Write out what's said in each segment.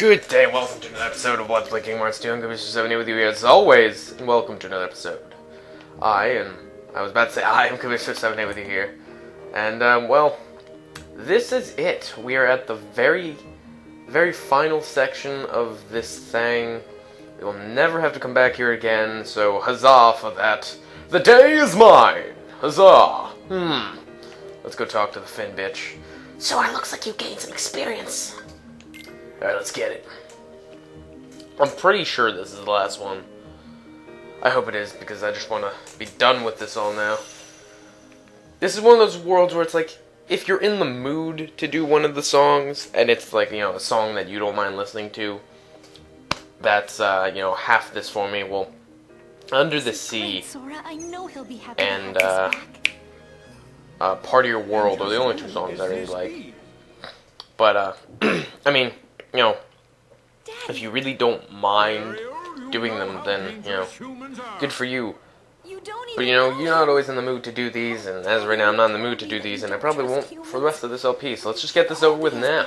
Good day, welcome to another episode of Let's Play Kingdom Hearts 2. I'm Mr. 70 with you here as always, and welcome to another episode. I, and I was about to say I am Commissioner 70 with you here. And, um, well, this is it. We are at the very, very final section of this thing. We will never have to come back here again, so huzzah for that. The day is mine! Huzzah! Hmm. Let's go talk to the Finn bitch. So it looks like you gained some experience. Alright, let's get it. I'm pretty sure this is the last one. I hope it is, because I just want to be done with this all now. This is one of those worlds where it's like, if you're in the mood to do one of the songs, and it's like, you know, a song that you don't mind listening to, that's, uh, you know, half this for me. Well, Under the Sea Great, Sora. I know he'll be happy And, uh, uh, Part of Your World are the only two songs I really like. But, uh, I mean, you know, if you really don't mind doing them, then, you know, good for you. You don't even But you know, you're not always in the mood to do these, and as of right now, I'm not in the mood to do these, and I probably won't for the rest of this LP. So let's just get this over with now.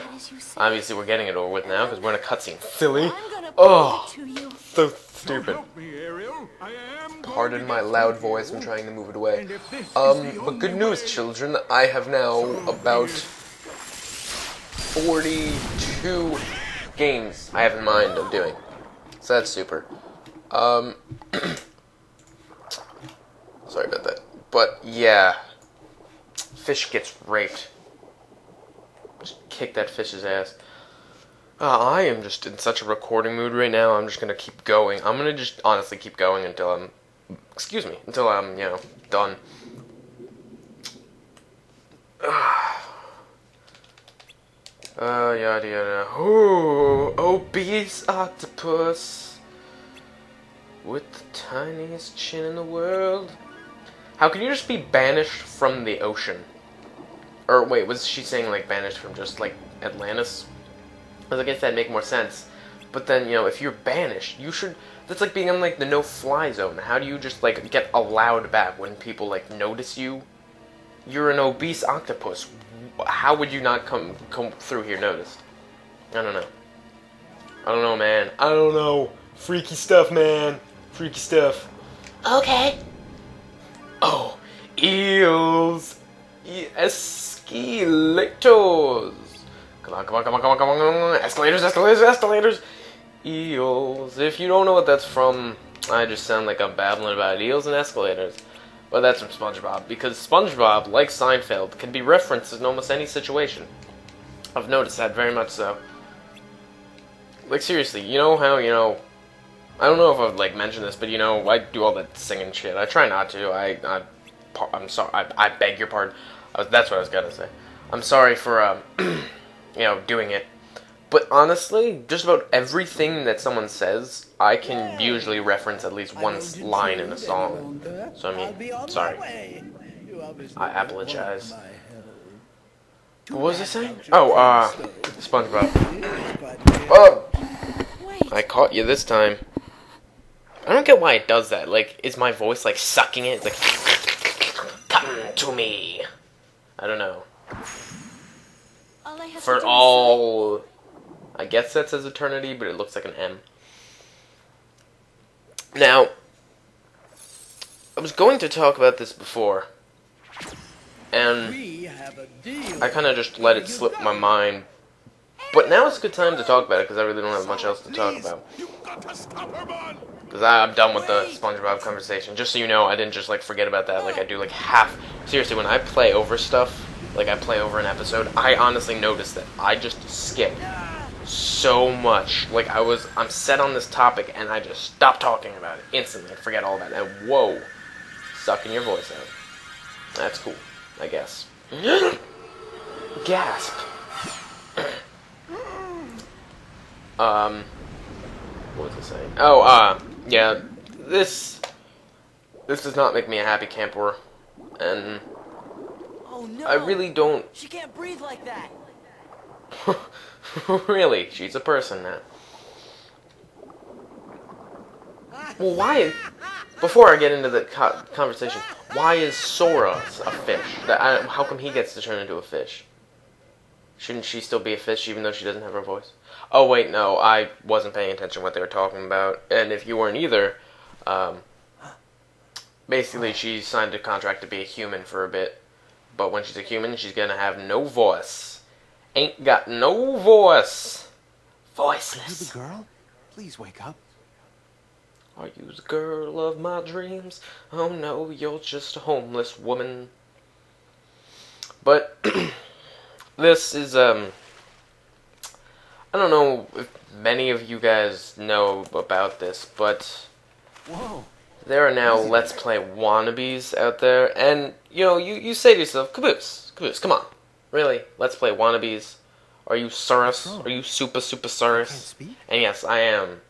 Obviously, we're getting it over with now because we're in a cutscene. Silly. I'm gonna prove Oh, it to you. so stupid. me, Ariel. I am going Pardon my loud voice. I'm trying to move it away. And if this is Um, but good news, children. I have now about 42 games I have in mind of doing. So that's super. Um, sorry about that. But yeah, fish gets raped. Just kick that fish's ass. Uh, I am just in such a recording mood right now. I'm just gonna keep going. I'm gonna just honestly keep going until I'm, excuse me, until I'm you know done. Uh, yada yada. Ooh, obese octopus with the tiniest chin in the world. How can you just be banished from the ocean? Or wait, was she saying like banished from just like Atlantis? I guess that'd make more sense. But then, you know, if you're banished, you should. That's like being in like the no-fly zone. How do you just like get allowed back when people like notice you? You're an obese octopus. How would you not come come through here noticed? I don't know. I don't know, man. I don't know. Freaky stuff, man. Freaky stuff. Okay. Oh, eels. Escalators. Come on, come on, come on, come on, come on, come on. Escalators, escalators, escalators. Eels. If you don't know what that's from, I just sound like I'm babbling about eels and escalators. But that's from SpongeBob, because SpongeBob, like Seinfeld, can be referenced in almost any situation. I've noticed that very much so. Like seriously, you know how you know I don't know if I've like mentioned this, but you know, I do all that singing shit. I try not to. I, I I'm sorry. I, I beg your pardon. Was, that's what I was gonna say. I'm sorry for um, you know, doing it. But honestly, just about everything that someone says, I can usually reference at least one line in a song. So I mean, sorry. I apologize. What was I saying? Oh, uh, SpongeBob. Oh, Wait. I caught you this time. I don't get why it does that. Like, is my voice like sucking it? It's like, come to me. I don't know. all I have to do For is all, I guess that says eternity, but it looks like an M. Now, I was going to talk about this before, and I kind of just let it slip my mind. But now it's a good time to talk about it because I really don't have much else to talk about. You got to stop her, man. Because I'm done with the SpongeBob conversation. Just so you know, I didn't just like forget about that. Like I do like half. Seriously, when I play over stuff, like I play over an episode, I honestly notice that I just skip so much. Like I was, I'm set on this topic and I just stop talking about it instantly. I forget all about it. And whoa, sucking your voice out. That's cool, I guess. Gasp. um. What was I saying? Oh, uh, yeah, this, this does not make me a happy camper, and Oh no! I really don't, She can't breathe like that. really, she's a person now. Well, why, before I get into the co- conversation, why is Sora a fish? How come he gets to turn into a fish? Shouldn't she still be a fish even though she doesn't have her voice? Oh wait, no, I wasn't paying attention to what they were talking about. And if you weren't either, um, basically she signed a contract to be a human for a bit. But when she's a human, she's gonna have no voice. Ain't got no voice. Are you Voiceless. the girl? Please wake up. Are you the girl of my dreams? Oh no, you're just a homeless woman. But this is um I don't know if many of you guys know about this, but Whoa. there are now Let's. Play wannabes out there, and you know, you, you say to yourself, Caboose, Caboose, come on. Really? Let's Play wannabes? Are you Saurus? What's? Are you Super Super speak? And yes, I am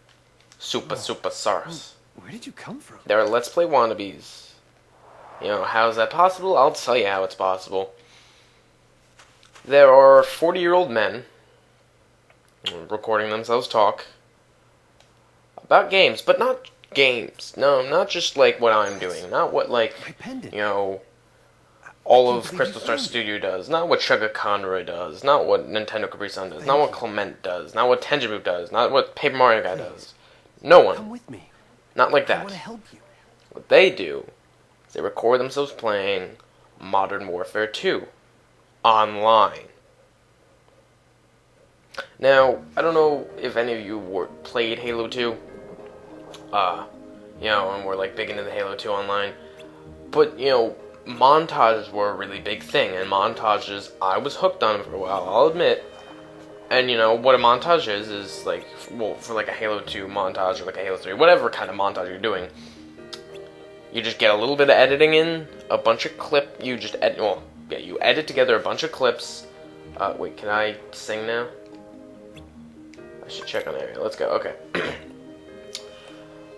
Super Oh. Super Saurus. Where did you come from? There are Let's Play wannabes. You know, how is that possible? I'll tell you how it's possible. There are 40 year old men recording themselves talk about games, but not games. No, not just like what I'm doing. Not what, like, you know, all of Crystal Star. Studio does. Not what Sugar Conroy does. Not what Nintendo Capri Sun does. Not what. Clement does. Not what Tenjibu does. Not what Paper Mario Guy does. No one. Come with me. Not like I that. want to help you. What they do is they record themselves playing Modern Warfare 2 online. Now, I don't know if any of you were, played Halo 2. Uh, you know, and were like big into the Halo 2 online. But, you know, montages were a really big thing, and montages, I was hooked on for a while, I'll admit. And, you know, what a montage is, is like, well, for like a Halo 2 montage or like a Halo 3, whatever kind of montage you're doing, you just get a little bit of editing in, a bunch of clip. You just edit. Well, yeah, you edit together a bunch of clips. Uh, wait, can I sing now? I should check on Ariel. Let's go. Okay.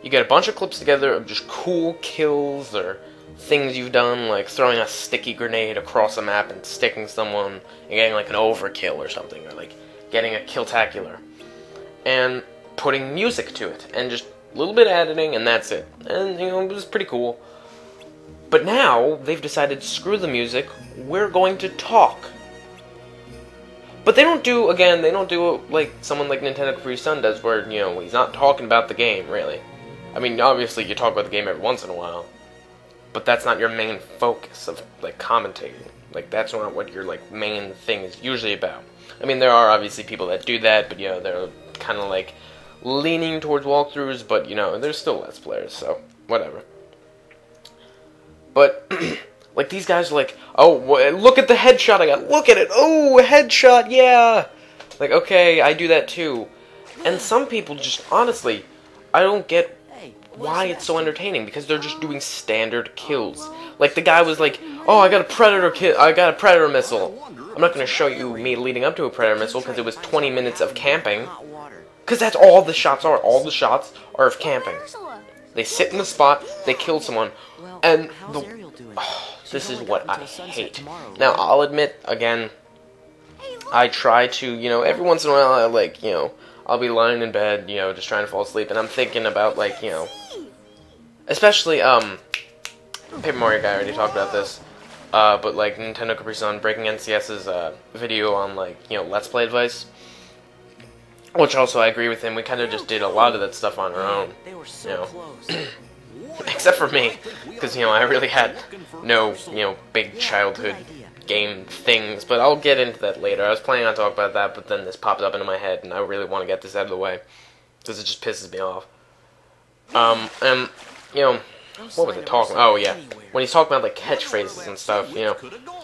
you get a bunch of clips together of just cool kills or things you've done, like throwing a sticky grenade across a map and sticking someone and getting like an overkill or something, or like getting a killtacular, and putting music to it, and just a little bit of editing, and that's it. And you know, it was pretty cool. But now they've decided screw the music. We're going to talk. But they don't do again. They don't do it like someone like Nintendo Capri Sun does, where you know he's not talking about the game really. I mean, obviously you talk about the game every once in a while, but that's not your main focus of like commentating. Like that's not what your like main thing is usually about. I mean, there are obviously people that do that, but you know they're kind of like leaning towards walkthroughs, but you know they're still let's players, so whatever. But like these guys are like, oh, wha- look at the headshot I got. Look at it. Oh, headshot. Yeah. Like okay, I do that too. And some people just honestly, I don't get why it's so entertaining because they're just doing standard kills. Like the guy was like, "Oh, I got a predator kill. I got a predator missile." I'm not to show you me leading up to a predator missile because it was 20 minutes of camping. Because that's all the shots are. All the shots are of camping. They sit in the spot, they kill someone, and the, doing? this is what I hate. Now? I'll admit again, I try to, you know, every once in a while, I like, you know, I'll be lying in bed, you know, just trying to fall asleep, and I'm thinking about like, you know, especially um, Paper Mario guy already talked about this, uh, but like Nintendo Capri Sun breaking NCS's uh, video on like, you know, Let's Play advice, which also I agree with him. We kind of just did a lot of that stuff on our own. They were so close. except for me, because you know I really had no you know big childhood. Game things. But I'll get into that later. I was planning on talking about that, but then this popped up into my head, and I really want to get this out of the way because it just pisses me off. Um, and you know what was it talking? Oh yeah, when he's talking about like catchphrases and stuff, you know,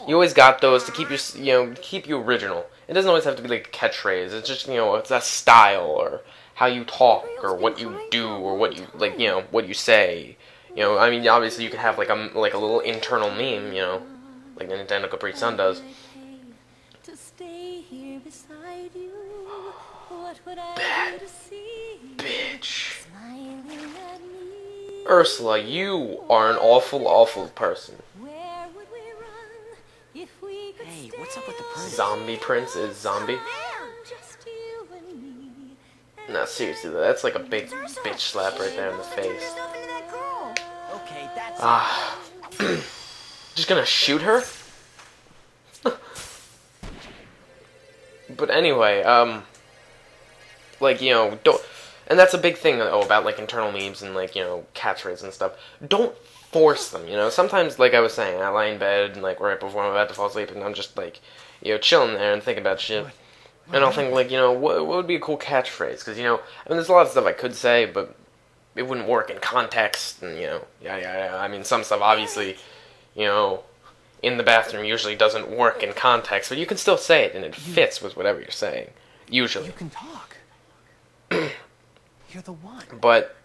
you always got those to keep you you know keep you original. It doesn't always have to be like a catchphrase. It's just you know it's a style or how you talk or what you do or what you like you know what you say. You know, I mean, obviously you can have like a like a little internal meme, you know, like the Nintendo Capri Sun does. To stay here beside you. What would I Bad to see Bitch, smiling at me? Ursula, you are an awful, awful person. Where would we run if we could Hey, what's up with the prince? Zombie Prince is zombie. Just you and me. No, seriously, though, that's like a big bitch slap right there in the face. yourself into that girl. Okay, that's Ah, just gonna shoot her? but anyway, um, like you know, don't, and that's a big thing oh about like internal memes and like you know catchphrases and stuff. Don't force them. You know, sometimes like I was saying, I lie in bed and like right before I'm about to fall asleep, and I'm just like, you know, chilling there and thinking about shit. And I'll think like, you know, what, what would be a cool catchphrase? Because you know, I mean, there's a lot of stuff I could say, but it wouldn't work in context, and you know, yeah, yeah, yeah. I mean, some stuff obviously, you know, in the bathroom usually doesn't work in context, but you can still say it and it fits with whatever you're saying. Usually. You can talk. You're the one. But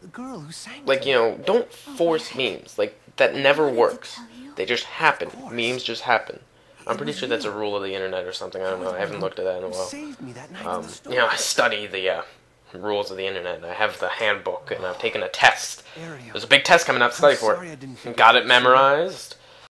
The girl who sang. like you know, don't force memes. Like that never works. They just happen. Memes just happen. I'm pretty sure that's a rule of the internet or something. I don't know. I haven't looked at that in a while. saved me that night in Um, you know, I study the uh, rules of the internet. I have the handbook, and I've taken a test. Ariel. There's a big test coming up study for it. Got it memorized.